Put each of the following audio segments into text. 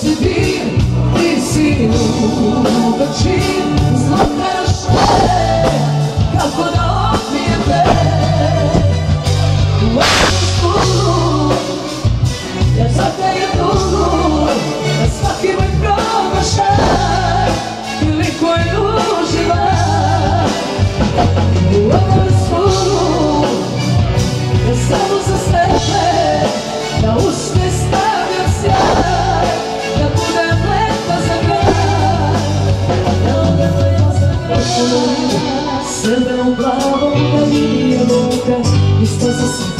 Сибирь, ты сильный, но почти злокрашен. não clavam na minha boca Distância assim,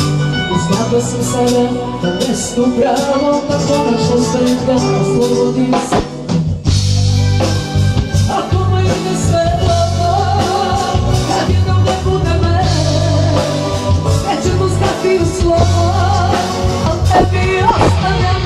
os gatos se sarão Não estupravam da forma constante As flores Desafios, flor, até me hostanear